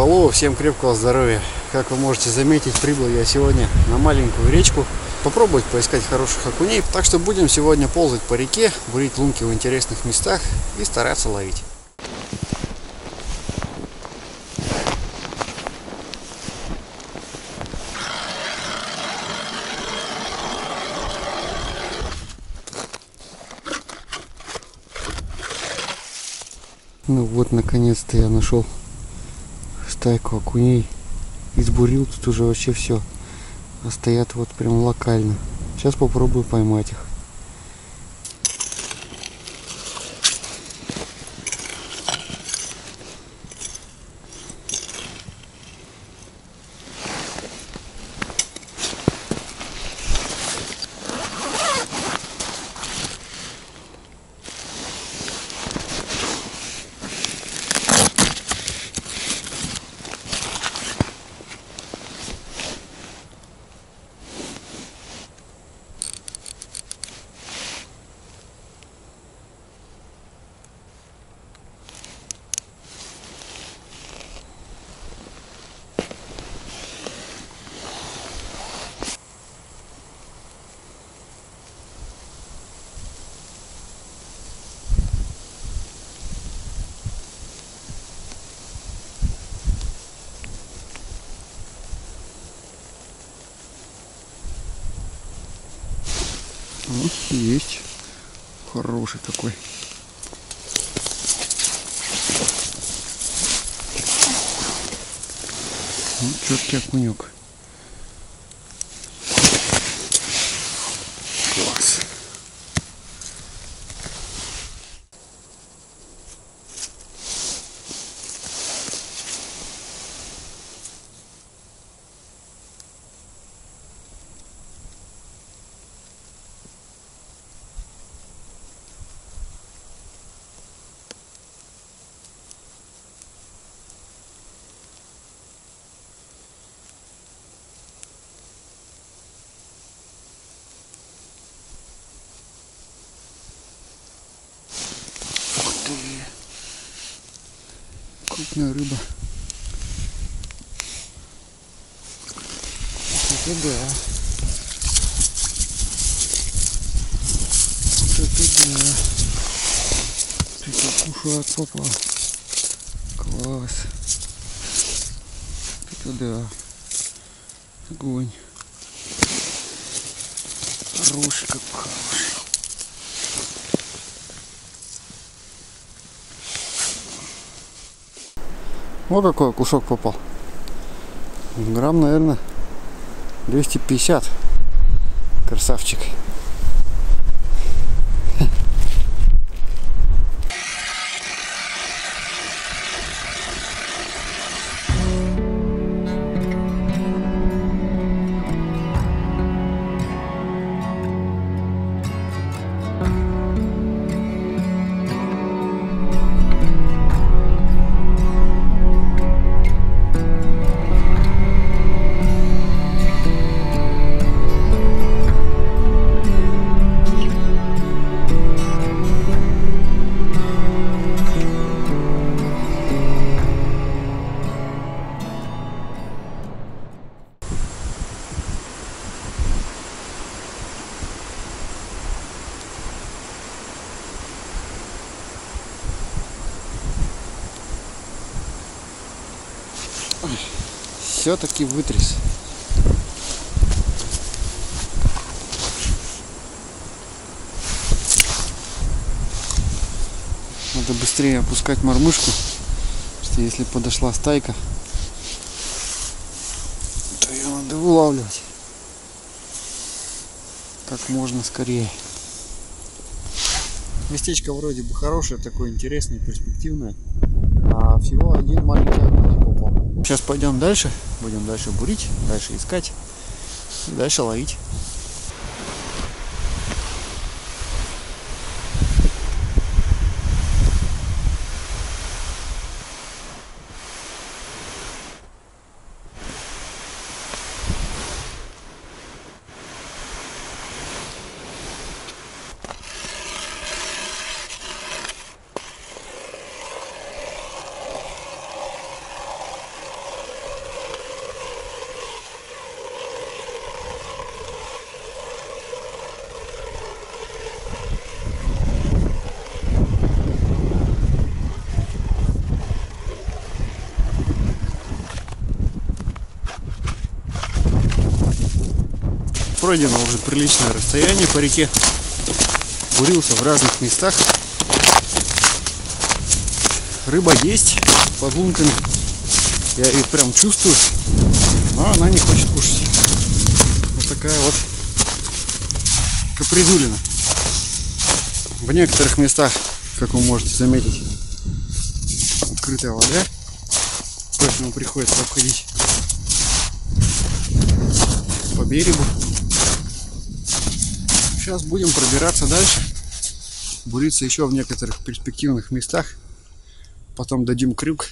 Рыболовы, всем крепкого здоровья. Как вы можете заметить, прибыл я сегодня на маленькую речку. Попробовать поискать хороших окуней. Так что будем сегодня ползать по реке, бурить лунки в интересных местах и стараться ловить. Ну вот, наконец-то я нашел стайку окуней. Избурил тут уже вообще все. А стоят вот прям локально. Сейчас попробую поймать их. Есть. Хороший такой. Ну, четкий окунек. Класс. Ух ты. Крупная рыба. Это да. Это да. Это кушак попал. Класс. Это да. Огонь. Хороший, как хороший. Вот какой кусок попал. Грамм, наверное, 250. Красавчик. Все-таки вытряс. Надо быстрее опускать мормышку, что если подошла стайка, то ее надо вылавливать как можно скорее. Местечко вроде бы хорошее, такое интересное, перспективное. А всего один маленький. Сейчас пойдем дальше, будем дальше бурить, дальше искать, дальше ловить. Пройдено уже приличное расстояние по реке. Бурился в разных местах. Рыба есть под лунками. Я ее прям чувствую. Но она не хочет кушать. Вот такая вот капризулина. В некоторых местах, как вы можете заметить, открытая вода. Поэтому приходится обходить по берегу. Сейчас будем пробираться дальше. Буриться еще в некоторых перспективных местах. Потом дадим крюк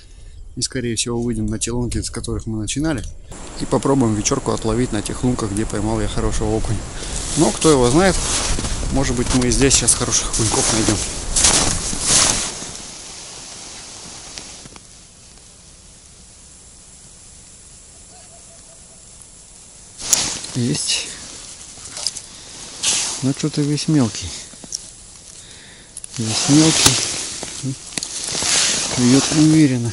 и скорее всего выйдем на те лунки, с которых мы начинали. И попробуем вечерку отловить на тех лунках, где поймал я хорошего окуня. Но кто его знает, может быть мы и здесь сейчас хороших окуньков найдем. Есть. Но что-то весь мелкий. Весь мелкий. Клюет уверенно.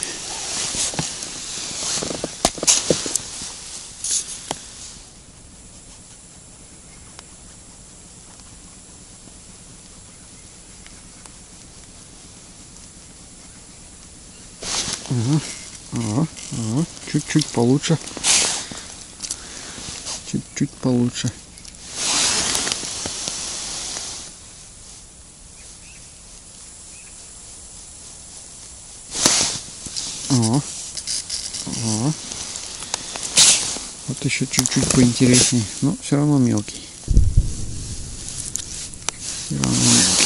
Ага, ага, ага. Чуть-чуть получше. Чуть-чуть получше. О, о. Вот еще чуть-чуть поинтереснее, но все равно мелкий. Все равно мелкий.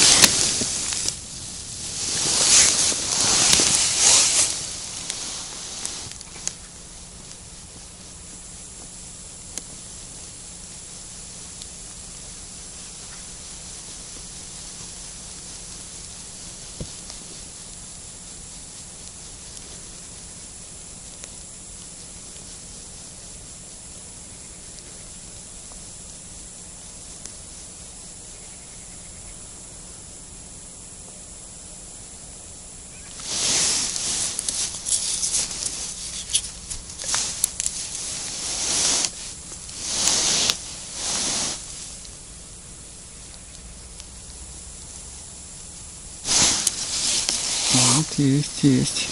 Вот есть, есть.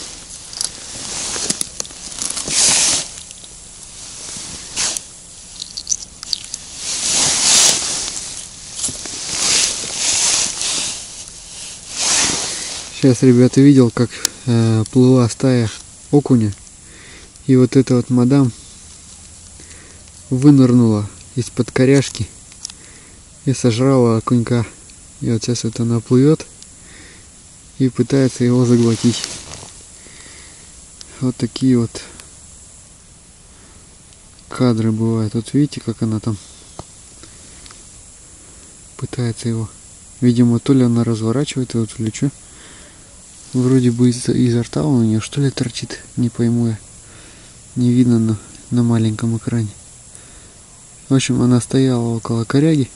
Сейчас, ребята, видел, как э, плыла стая окуня. И вот эта вот мадам вынырнула из-под коряшки и сожрала окунька. И вот сейчас вот она плывет и пытается его заглотить. Вот такие вот кадры бывают. Вот видите, как она там пытается его. Видимо, то ли она разворачивает его, то ли что. Вроде бы из- изо рта он у нее что ли торчит, не пойму я. Не видно на, на маленьком экране. В общем, она стояла около коряги.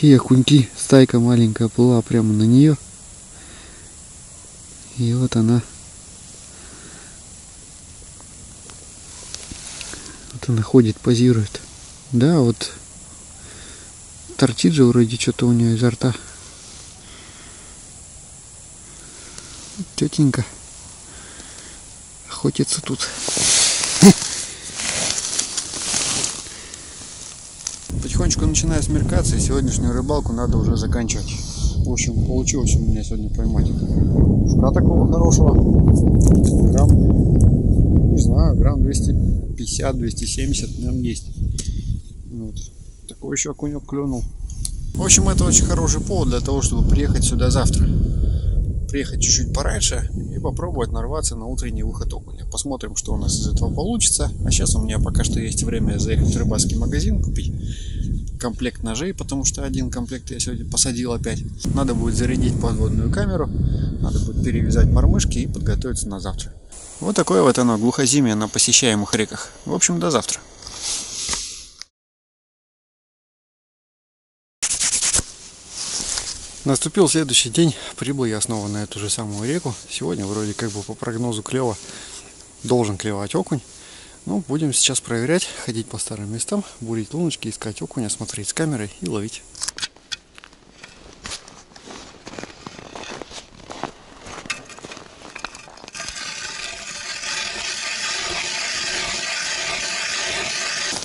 И окуньки, стайка маленькая плыла прямо на нее. И вот она. Вот она ходит, позирует. Да, вот торчит же вроде что-то у нее изо рта. Тетенька охотится тут. Потихонечку начинает смеркаться, и сегодняшнюю рыбалку надо уже заканчивать. В общем, получилось у меня сегодня поймать жука такого хорошего. Грамм, не знаю, грамм 250-270 в нем есть. Вот. Такой еще окунек клюнул. В общем, это очень хороший повод для того, чтобы приехать сюда завтра. Приехать чуть-чуть пораньше и попробовать нарваться на утренний выход окуня. Посмотрим, что у нас из этого получится. А сейчас у меня пока что есть время заехать в рыбацкий магазин, купить комплект ножей, потому что один комплект я сегодня посадил опять. Надо будет зарядить подводную камеру, надо будет перевязать мормышки и подготовиться на завтра. Вот такое вот оно, глухозимие на посещаемых реках. В общем, до завтра. Наступил следующий день, прибыл я снова на эту же самую реку. Сегодня вроде как бы по прогнозу клево должен клевать окунь. Ну, будем сейчас проверять, ходить по старым местам, бурить луночки, искать окуня, смотреть с камерой и ловить.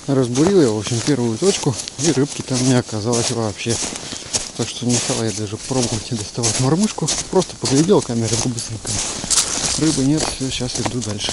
Разбурил я, в общем, первую точку, и рыбки там не оказалось вообще. Так что не стал я даже пробовать и доставать мормышку. Просто поглядел камерой быстренько. Рыбы нет, все, сейчас иду дальше.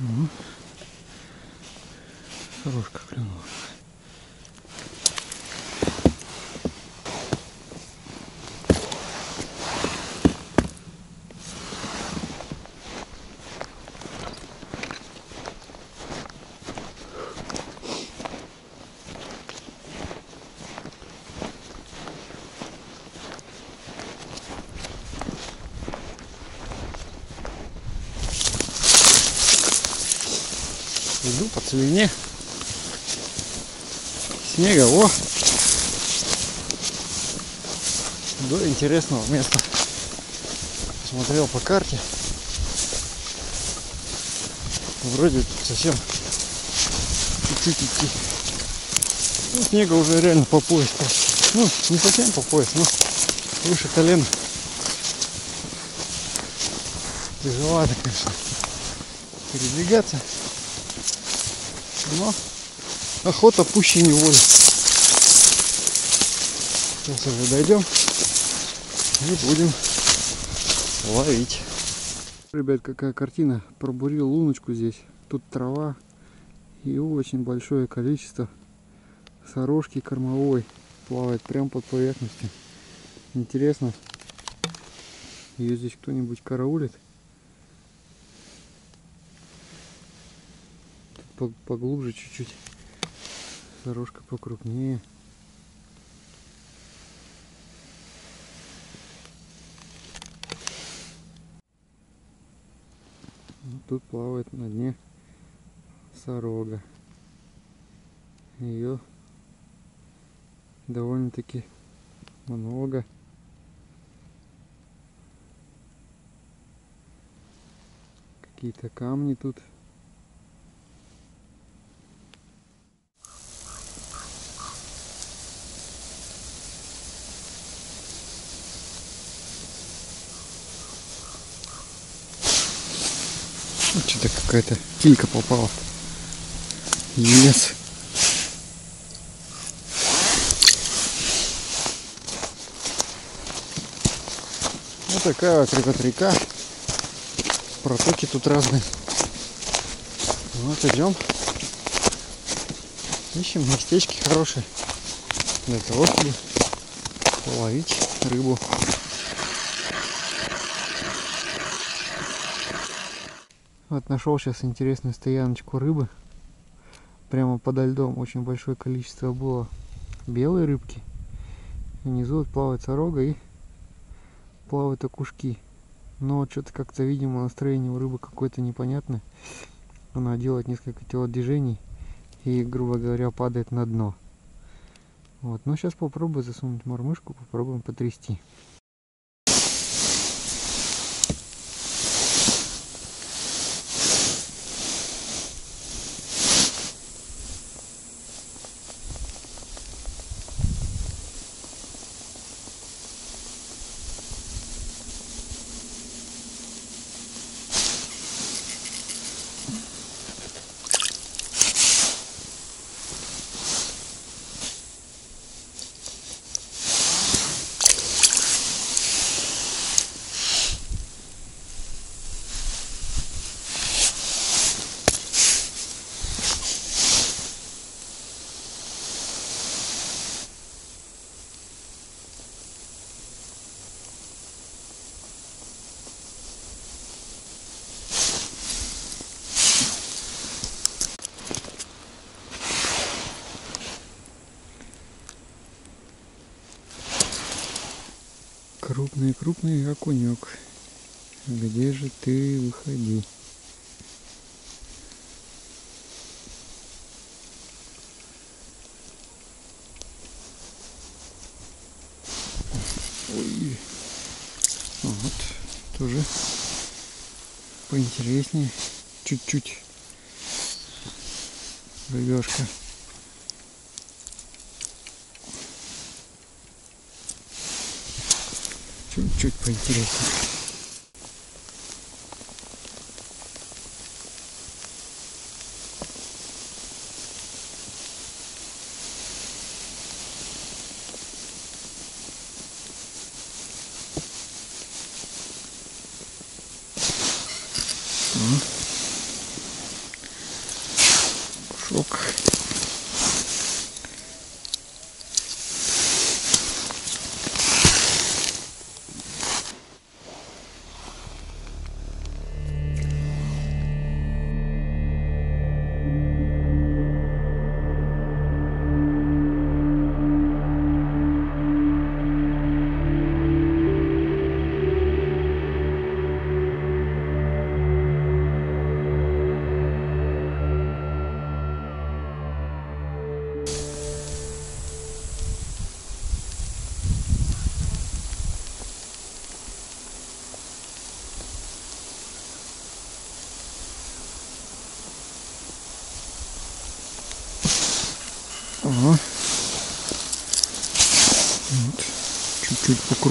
Угу. Хорошка клюнула. Целине снега. О! До интересного места. Смотрел по карте. Вроде совсем чуть-чуть идти. Ну, снега уже реально по пояс. Ну, не совсем по пояс, но выше колена. Тяжеловато, конечно, передвигаться. Но охота пуще неволи. Сейчас уже дойдем и будем ловить. Ребят, какая картина. Пробурил луночку здесь. Тут трава и очень большое количество сорожки кормовой плавает прямо под поверхностью. Интересно, ее здесь кто-нибудь караулит? Поглубже чуть-чуть. Сорожка покрупнее. Тут плавает на дне сорога. Ее довольно-таки много. Какие-то камни тут Что-то какая-то килька попала. Yes. Вот такая вот, ребят, река. Протоки тут разные. Вот идем. Ищем местечки хорошие для того, чтобы половить рыбу. Вот нашел сейчас интересную стояночку рыбы. Прямо подо льдом очень большое количество было белой рыбки. Внизу вот плавает сорога и плавают окушки. Но что-то как-то, видимо, настроение у рыбы какое-то непонятное. Она делает несколько телодвижений и, грубо говоря, падает на дно. Вот, ну сейчас попробую засунуть мормышку, попробуем потрясти. Крупный-крупный окунек. Где же ты выходи? Ой. Вот. Тоже поинтереснее. Чуть-чуть. Рыбешка. Чуть-чуть поинтереснее.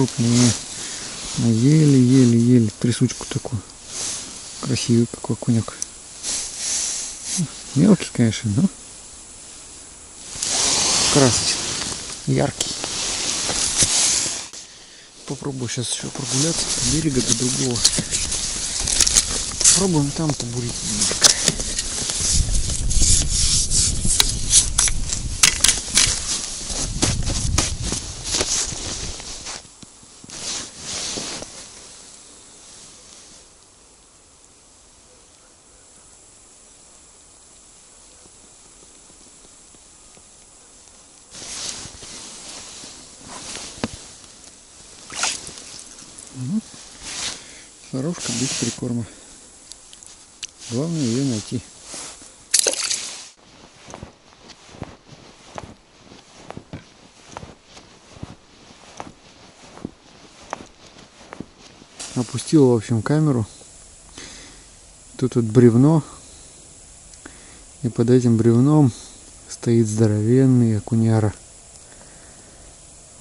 Покрупнее. На еле-еле-еле трясучку такую. Красивый какой окунек. Мелкий, конечно, но красочный, яркий. Попробую сейчас еще прогуляться от берега до другого. Попробуем там побурить немножко. Угу. Прикорма. Главное ее найти. Опустил, в общем, камеру. Тут вот бревно. И под этим бревном стоит здоровенный окуняра.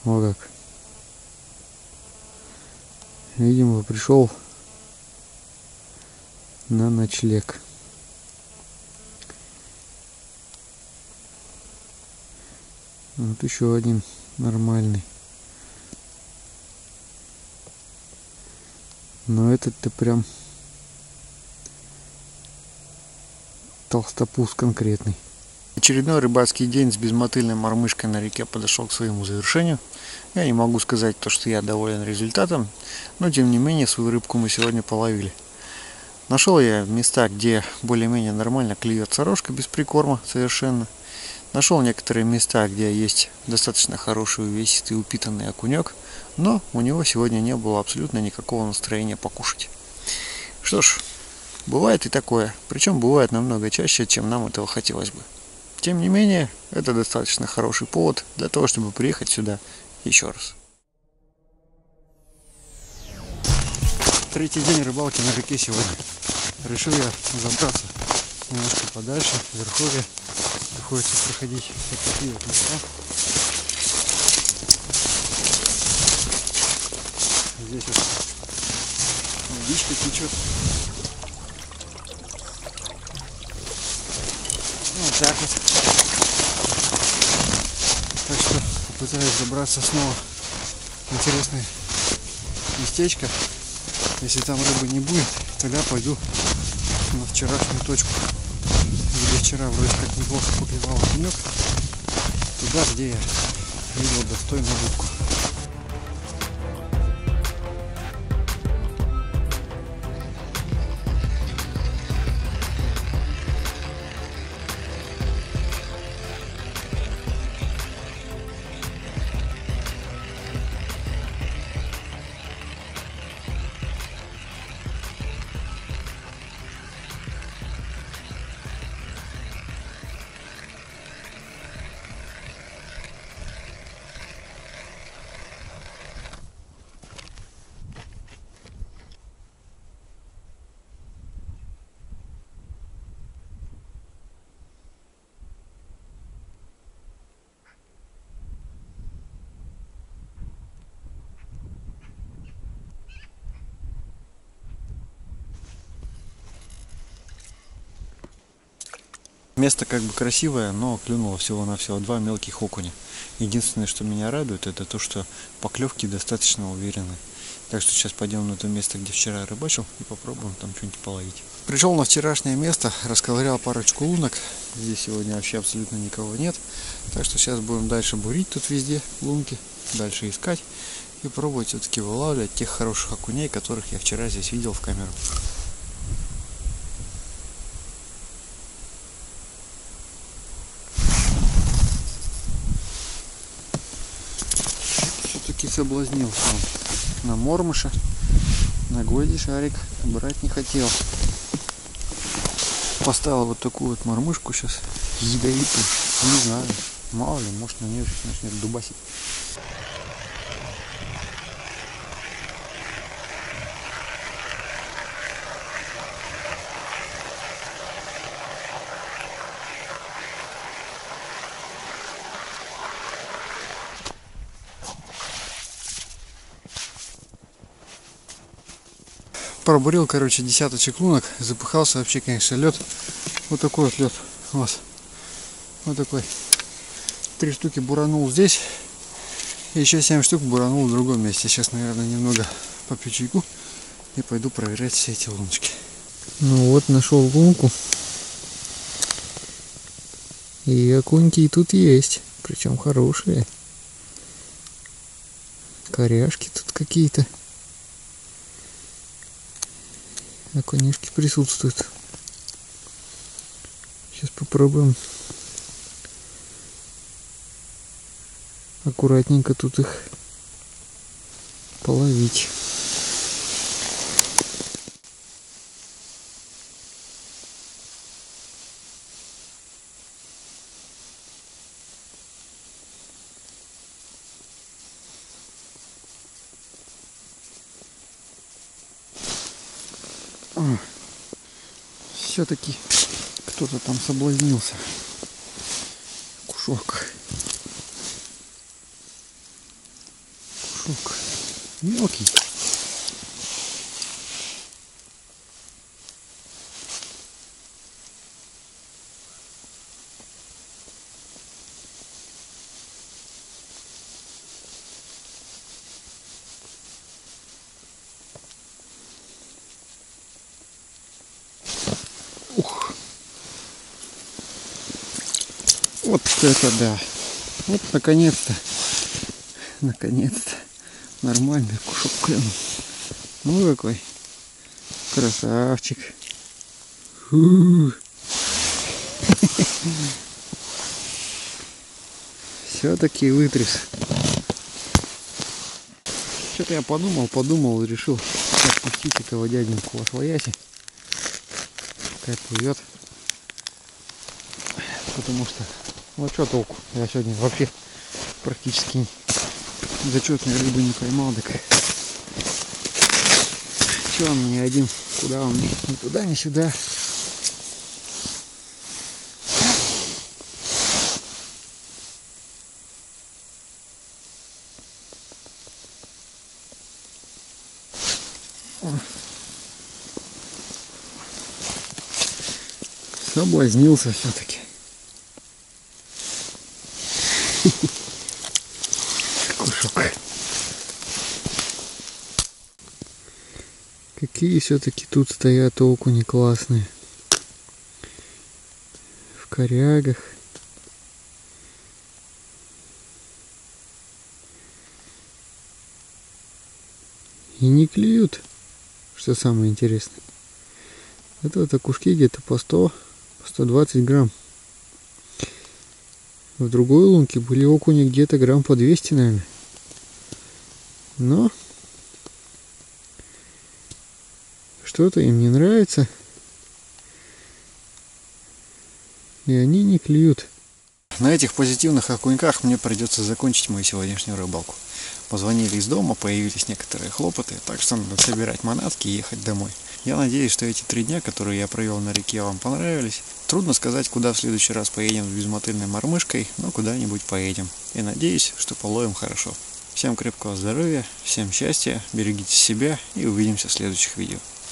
Вот как. Видимо, пришел на ночлег. Вот еще один нормальный. Но этот-то прям толстопуз конкретный. Очередной рыбацкий день с безмотыльной мормышкой на реке подошел к своему завершению. Я не могу сказать то, что я доволен результатом, но тем не менее свою рыбку мы сегодня половили. Нашел я места, где более-менее нормально клюет сорожка без прикорма совершенно. Нашел некоторые места, где есть достаточно хороший увесистый упитанный окунек, но у него сегодня не было абсолютно никакого настроения покушать. Что ж, бывает и такое, причем бывает намного чаще, чем нам этого хотелось бы. Тем не менее, это достаточно хороший повод для того, чтобы приехать сюда еще раз. Третий день рыбалки на реке сегодня. Решил я забраться немножко подальше, в верховье. Приходится проходить вот такие вот места. Здесь вот водичка течет. Ну, вот так вот. Так что попытаюсь забраться снова в интересное местечко. Если там рыбы не будет, тогда пойду на вчерашнюю точку, где вчера вроде как неплохо поклевал окунек, туда, где я видел достойную рыбку. Место как бы красивое, но клюнуло всего-навсего два мелких окуня. Единственное, что меня радует, это то, что поклевки достаточно уверены. Так что сейчас пойдем на то место, где вчера рыбачил, и попробуем там что-нибудь половить. Пришел на вчерашнее место, расковырял парочку лунок. Здесь сегодня вообще абсолютно никого нет. Так что сейчас будем дальше бурить тут везде лунки, дальше искать и пробовать все-таки вылавливать тех хороших окуней, которых я вчера здесь видел в камеру. Все-таки соблазнился он на мормыша. Гвозди шарик брать не хотел. Поставил вот такую вот мормышку сейчас ядовитую. Не знаю. Мало ли, может на нее сейчас начнет дубасить. Пробурил, короче, десяточек лунок. Запыхался вообще, конечно, лед. Вот такой вот лед у вас. Вот такой. Три штуки буранул здесь. И еще семь штук буранул в другом месте. Сейчас, наверное, немного попью чайку и пойду проверять все эти луночки. Ну вот, нашел лунку. И окуньки тут есть. Причем хорошие. Коряшки тут какие-то окунишки присутствуют. Сейчас попробуем аккуратненько тут их половить. Все-таки кто-то там соблазнился. Кушок. Кушок. Мелкий. Вот это да. Вот наконец-то. Наконец-то. Нормальный кушок клюнул. Ну какой. Красавчик. Все-таки вытряс. Что-то я подумал, подумал и решил отпустить этого дяденьку во свояси. Пускай плывет. Потому что ну что толку? Я сегодня вообще практически зачетной рыбы не поймал, так что он мне один, куда он ни туда, ни сюда. Соблазнился все-таки. Какие все-таки тут стоят окуни классные. В корягах. И не клюют, что самое интересное. Это вот окушки где-то по 100, по 120 грамм. В другой лунке были окуни где-то грамм по 200, наверное. Но что-то им не нравится. И они не клюют. На этих позитивных окуньках мне придется закончить мою сегодняшнюю рыбалку. Позвонили из дома, появились некоторые хлопоты, так что надо собирать манатки и ехать домой. Я надеюсь, что эти три дня, которые я провел на реке, вам понравились. Трудно сказать, куда в следующий раз поедем с безмотыльной мормышкой, но куда-нибудь поедем. И надеюсь, что половим хорошо. Всем крепкого здоровья, всем счастья, берегите себя и увидимся в следующих видео.